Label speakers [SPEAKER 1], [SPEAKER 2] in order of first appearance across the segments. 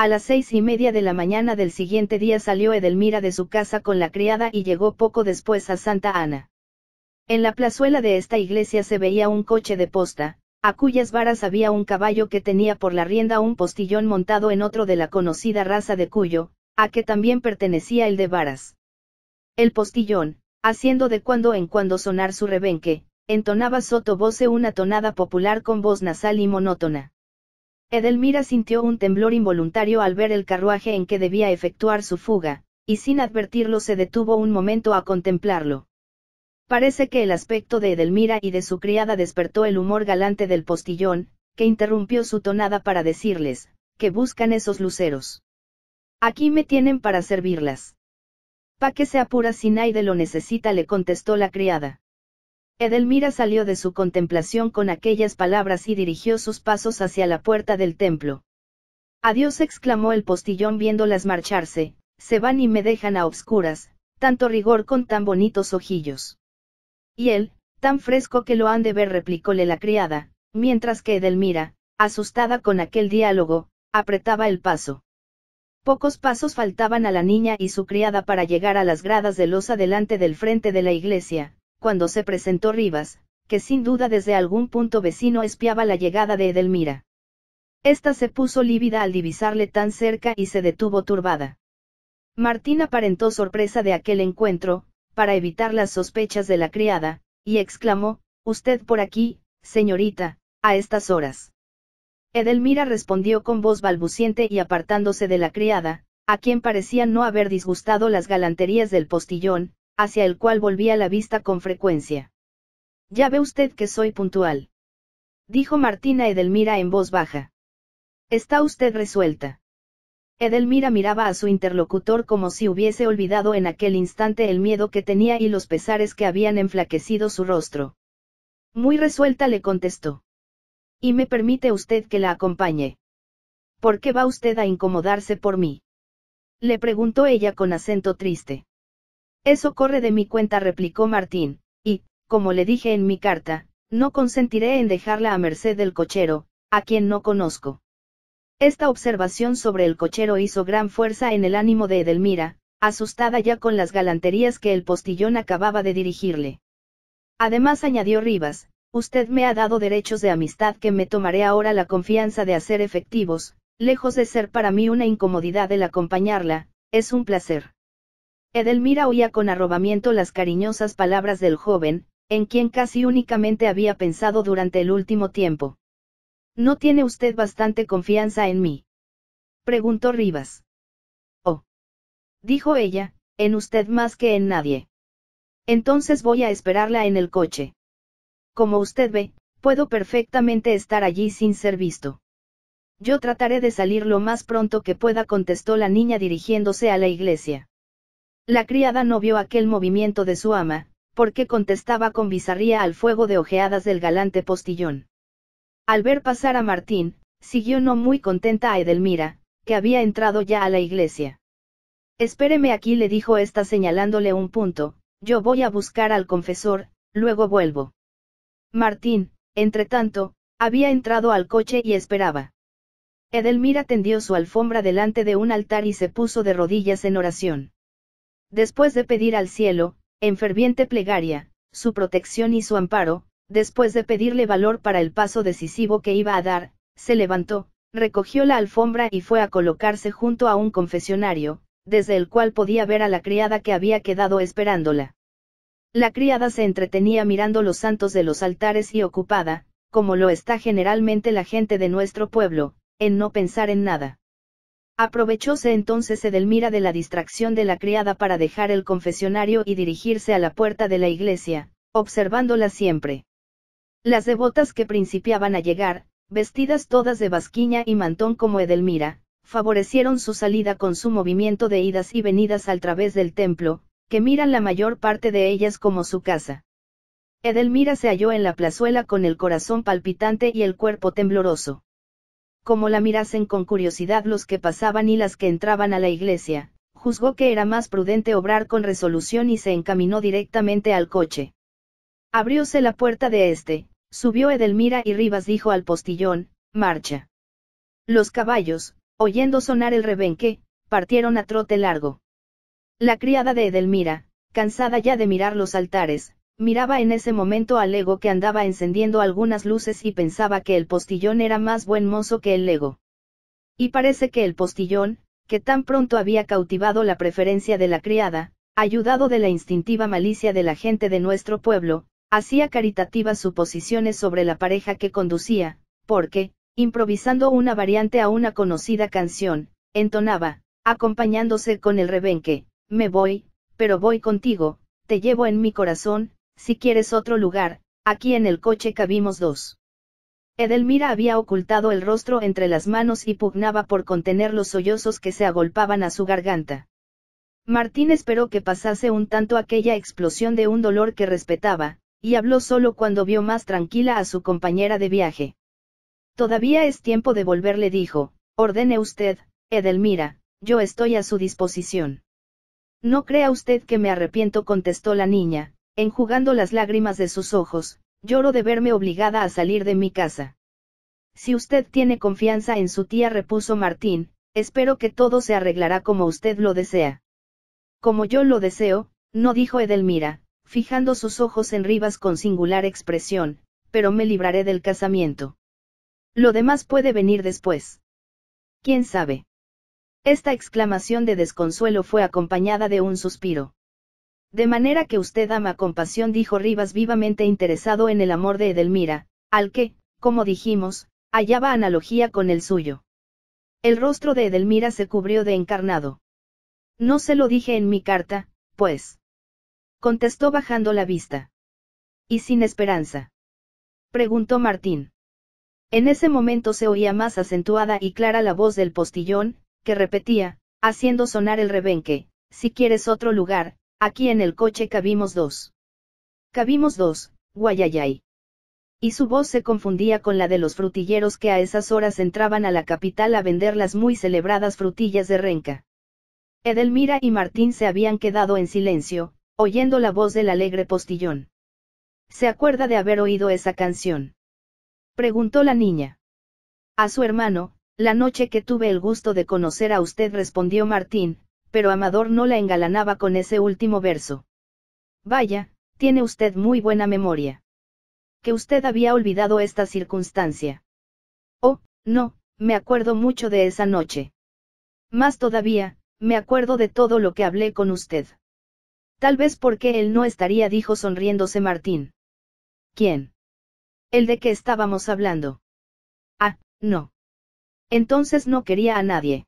[SPEAKER 1] A las seis y media de la mañana del siguiente día salió Edelmira de su casa con la criada y llegó poco después a Santa Ana. En la plazuela de esta iglesia se veía un coche de posta, a cuyas varas había un caballo que tenía por la rienda un postillón montado en otro de la conocida raza de Cuyo, a que también pertenecía el de varas. El postillón, haciendo de cuando en cuando sonar su rebenque, entonaba soto voce una tonada popular con voz nasal y monótona. Edelmira sintió un temblor involuntario al ver el carruaje en que debía efectuar su fuga, y sin advertirlo se detuvo un momento a contemplarlo. Parece que el aspecto de Edelmira y de su criada despertó el humor galante del postillón, que interrumpió su tonada para decirles, que buscan esos luceros. Aquí me tienen para servirlas. Pa que se apura si nadie lo necesita le contestó la criada. Edelmira salió de su contemplación con aquellas palabras y dirigió sus pasos hacia la puerta del templo. Adiós exclamó el postillón viéndolas marcharse, se van y me dejan a obscuras, tanto rigor con tan bonitos ojillos. Y él, tan fresco que lo han de ver replicóle la criada, mientras que Edelmira, asustada con aquel diálogo, apretaba el paso. Pocos pasos faltaban a la niña y su criada para llegar a las gradas de losa delante del frente de la iglesia, cuando se presentó Rivas, que sin duda desde algún punto vecino espiaba la llegada de Edelmira. Esta se puso lívida al divisarle tan cerca y se detuvo turbada. Martín aparentó sorpresa de aquel encuentro, para evitar las sospechas de la criada, y exclamó, Usted por aquí, señorita, a estas horas. Edelmira respondió con voz balbuciente y apartándose de la criada, a quien parecían no haber disgustado las galanterías del postillón, hacia el cual volvía la vista con frecuencia. Ya ve usted que soy puntual. Dijo Martina Edelmira en voz baja. Está usted resuelta. Edelmira miraba a su interlocutor como si hubiese olvidado en aquel instante el miedo que tenía y los pesares que habían enflaquecido su rostro. Muy resuelta le contestó. ¿Y me permite usted que la acompañe? ¿Por qué va usted a incomodarse por mí? Le preguntó ella con acento triste. Eso corre de mi cuenta, replicó Martín, y, como le dije en mi carta, no consentiré en dejarla a merced del cochero, a quien no conozco. Esta observación sobre el cochero hizo gran fuerza en el ánimo de Edelmira, asustada ya con las galanterías que el postillón acababa de dirigirle. Además añadió Rivas, usted me ha dado derechos de amistad que me tomaré ahora la confianza de hacer efectivos, lejos de ser para mí una incomodidad el acompañarla, es un placer. Edelmira oía con arrobamiento las cariñosas palabras del joven, en quien casi únicamente había pensado durante el último tiempo. ¿No tiene usted bastante confianza en mí? Preguntó Rivas. Oh. Dijo ella, en usted más que en nadie. Entonces voy a esperarla en el coche. Como usted ve, puedo perfectamente estar allí sin ser visto. Yo trataré de salir lo más pronto que pueda, contestó la niña dirigiéndose a la iglesia. La criada no vio aquel movimiento de su ama, porque contestaba con bizarría al fuego de ojeadas del galante postillón. Al ver pasar a Martín, siguió no muy contenta a Edelmira, que había entrado ya a la iglesia. Espéreme aquí, le dijo ésta señalándole un punto, yo voy a buscar al confesor, luego vuelvo. Martín, entre tanto, había entrado al coche y esperaba. Edelmira tendió su alfombra delante de un altar y se puso de rodillas en oración. Después de pedir al cielo, en ferviente plegaria, su protección y su amparo, después de pedirle valor para el paso decisivo que iba a dar, se levantó, recogió la alfombra y fue a colocarse junto a un confesionario, desde el cual podía ver a la criada que había quedado esperándola. La criada se entretenía mirando los santos de los altares y ocupada, como lo está generalmente la gente de nuestro pueblo, en no pensar en nada. Aprovechóse entonces Edelmira de la distracción de la criada para dejar el confesionario y dirigirse a la puerta de la iglesia, observándola siempre. Las devotas que principiaban a llegar, vestidas todas de basquiña y mantón como Edelmira, favorecieron su salida con su movimiento de idas y venidas al través del templo, que miran la mayor parte de ellas como su casa. Edelmira se halló en la plazuela con el corazón palpitante y el cuerpo tembloroso como la mirasen con curiosidad los que pasaban y las que entraban a la iglesia, juzgó que era más prudente obrar con resolución y se encaminó directamente al coche. Abrióse la puerta de este, subió Edelmira y Rivas dijo al postillón, marcha. Los caballos, oyendo sonar el rebenque, partieron a trote largo. La criada de Edelmira, cansada ya de mirar los altares, miraba en ese momento al Lego que andaba encendiendo algunas luces y pensaba que el postillón era más buen mozo que el Lego. Y parece que el postillón, que tan pronto había cautivado la preferencia de la criada, ayudado de la instintiva malicia de la gente de nuestro pueblo, hacía caritativas suposiciones sobre la pareja que conducía, porque, improvisando una variante a una conocida canción, entonaba, acompañándose con el rebenque, me voy, pero voy contigo, te llevo en mi corazón, si quieres otro lugar, aquí en el coche cabimos dos. Edelmira había ocultado el rostro entre las manos y pugnaba por contener los sollozos que se agolpaban a su garganta. Martín esperó que pasase un tanto aquella explosión de un dolor que respetaba, y habló solo cuando vio más tranquila a su compañera de viaje. Todavía es tiempo de volver, le dijo, ordene usted, Edelmira, yo estoy a su disposición. No crea usted que me arrepiento, contestó la niña, enjugando las lágrimas de sus ojos, lloro de verme obligada a salir de mi casa. Si usted tiene confianza en su tía, repuso Martín, espero que todo se arreglará como usted lo desea. Como yo lo deseo, no dijo Edelmira, fijando sus ojos en Rivas con singular expresión, pero me libraré del casamiento. Lo demás puede venir después. ¿Quién sabe? Esta exclamación de desconsuelo fue acompañada de un suspiro. De manera que usted ama con pasión, dijo Rivas vivamente interesado en el amor de Edelmira, al que, como dijimos, hallaba analogía con el suyo. El rostro de Edelmira se cubrió de encarnado. No se lo dije en mi carta, pues. Contestó bajando la vista. ¿Y sin esperanza? Preguntó Martín. En ese momento se oía más acentuada y clara la voz del postillón, que repetía, haciendo sonar el rebenque, si quieres otro lugar, aquí en el coche cabimos dos. Cabimos dos, guayayay. Y su voz se confundía con la de los frutilleros que a esas horas entraban a la capital a vender las muy celebradas frutillas de renca. Edelmira y Martín se habían quedado en silencio, oyendo la voz del alegre postillón. ¿Se acuerda de haber oído esa canción? Preguntó la niña. A su hermano, la noche que tuve el gusto de conocer a usted respondió Martín, pero Amador no la engalanaba con ese último verso. Vaya, tiene usted muy buena memoria. Que usted había olvidado esta circunstancia. Oh, no, me acuerdo mucho de esa noche. Más todavía, me acuerdo de todo lo que hablé con usted. Tal vez porque él no estaría, dijo sonriéndose Martín. ¿Quién? El de que estábamos hablando. Ah, no. Entonces no quería a nadie.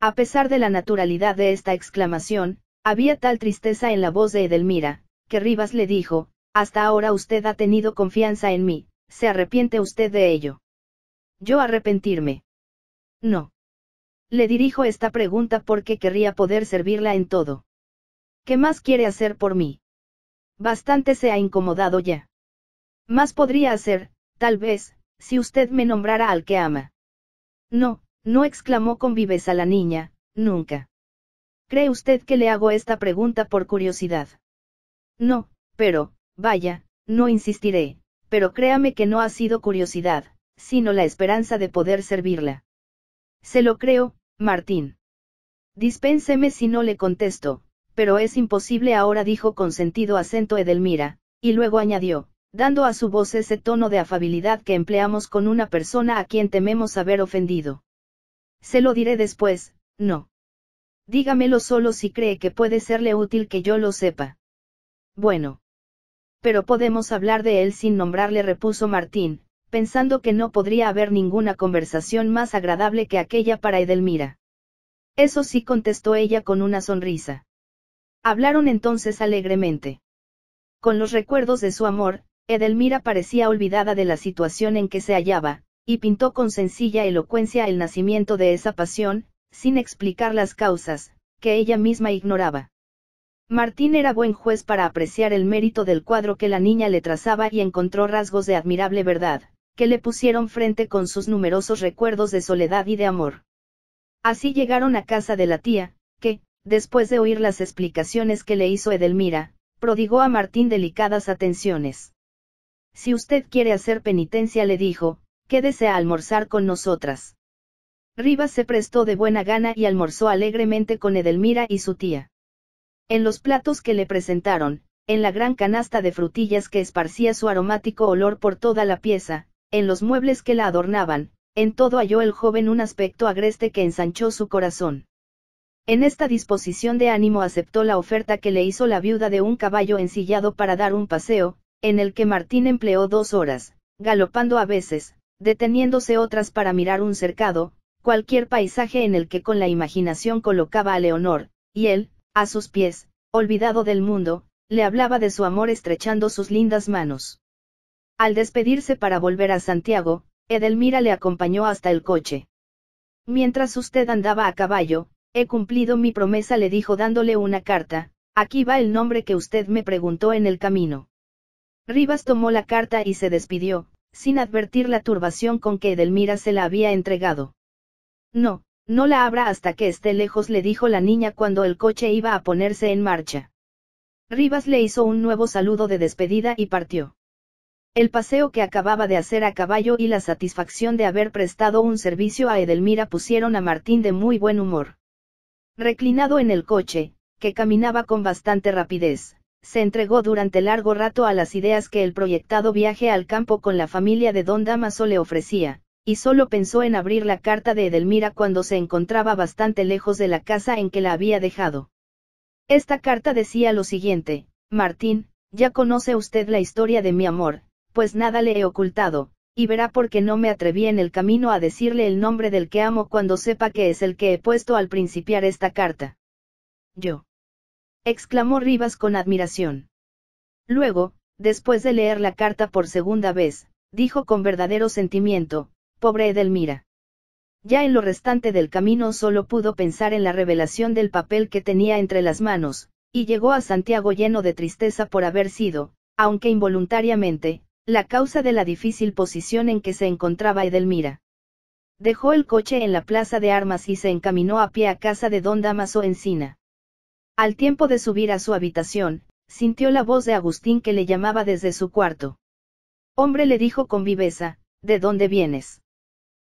[SPEAKER 1] A pesar de la naturalidad de esta exclamación, había tal tristeza en la voz de Edelmira, que Rivas le dijo, hasta ahora usted ha tenido confianza en mí, ¿se arrepiente usted de ello? ¿Yo arrepentirme? No. Le dirijo esta pregunta porque querría poder servirla en todo. ¿Qué más quiere hacer por mí? Bastante se ha incomodado ya. Más podría hacer, tal vez, si usted me nombrara al que ama. No, no exclamó con viveza la niña, nunca. ¿Cree usted que le hago esta pregunta por curiosidad? No, pero, vaya, no insistiré, pero créame que no ha sido curiosidad, sino la esperanza de poder servirla. Se lo creo, Martín. Dispénseme si no le contesto, pero es imposible ahora dijo con sentido acento Edelmira, y luego añadió, dando a su voz ese tono de afabilidad que empleamos con una persona a quien tememos haber ofendido. Se lo diré después, no. Dígamelo solo si cree que puede serle útil que yo lo sepa. Bueno. Pero podemos hablar de él sin nombrarle, repuso Martín, pensando que no podría haber ninguna conversación más agradable que aquella para Edelmira. Eso sí contestó ella con una sonrisa. Hablaron entonces alegremente. Con los recuerdos de su amor, Edelmira parecía olvidada de la situación en que se hallaba, y pintó con sencilla elocuencia el nacimiento de esa pasión, sin explicar las causas, que ella misma ignoraba. Martín era buen juez para apreciar el mérito del cuadro que la niña le trazaba y encontró rasgos de admirable verdad, que le pusieron frente con sus numerosos recuerdos de soledad y de amor. Así llegaron a casa de la tía, que, después de oír las explicaciones que le hizo Edelmira, prodigó a Martín delicadas atenciones. Si usted quiere hacer penitencia, le dijo, quédese a almorzar con nosotras. Rivas se prestó de buena gana y almorzó alegremente con Edelmira y su tía. En los platos que le presentaron, en la gran canasta de frutillas que esparcía su aromático olor por toda la pieza, en los muebles que la adornaban, en todo halló el joven un aspecto agreste que ensanchó su corazón. En esta disposición de ánimo aceptó la oferta que le hizo la viuda de un caballo ensillado para dar un paseo, en el que Martín empleó dos horas, galopando a veces, deteniéndose otras para mirar un cercado, cualquier paisaje en el que con la imaginación colocaba a Leonor, y él, a sus pies, olvidado del mundo, le hablaba de su amor estrechando sus lindas manos. Al despedirse para volver a Santiago, Edelmira le acompañó hasta el coche. Mientras usted andaba a caballo, He cumplido mi promesa, le dijo dándole una carta, aquí va el nombre que usted me preguntó en el camino. Rivas tomó la carta y se despidió, sin advertir la turbación con que Edelmira se la había entregado. No, no la abra hasta que esté lejos, le dijo la niña cuando el coche iba a ponerse en marcha. Rivas le hizo un nuevo saludo de despedida y partió. El paseo que acababa de hacer a caballo y la satisfacción de haber prestado un servicio a Edelmira pusieron a Martín de muy buen humor. Reclinado en el coche, que caminaba con bastante rapidez, se entregó durante largo rato a las ideas que el proyectado viaje al campo con la familia de don Damaso le ofrecía, y solo pensó en abrir la carta de Edelmira cuando se encontraba bastante lejos de la casa en que la había dejado. Esta carta decía lo siguiente, Martín, ya conoce usted la historia de mi amor, pues nada le he ocultado, y verá por qué no me atreví en el camino a decirle el nombre del que amo cuando sepa que es el que he puesto al principiar esta carta. Yo. Exclamó Rivas con admiración. Luego, después de leer la carta por segunda vez, dijo con verdadero sentimiento, pobre Edelmira. Ya en lo restante del camino solo pudo pensar en la revelación del papel que tenía entre las manos, y llegó a Santiago lleno de tristeza por haber sido, aunque involuntariamente, la causa de la difícil posición en que se encontraba Edelmira. Dejó el coche en la plaza de armas y se encaminó a pie a casa de don Damaso Encina. Al tiempo de subir a su habitación, sintió la voz de Agustín que le llamaba desde su cuarto. Hombre le dijo con viveza, ¿de dónde vienes?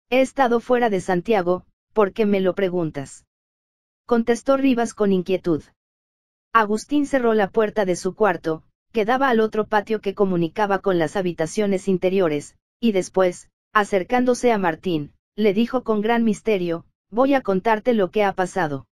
[SPEAKER 1] He estado fuera de Santiago, ¿por qué me lo preguntas? Contestó Rivas con inquietud. Agustín cerró la puerta de su cuarto, quedaba al otro patio que comunicaba con las habitaciones interiores, y después, acercándose a Martín, le dijo con gran misterio, voy a contarte lo que ha pasado.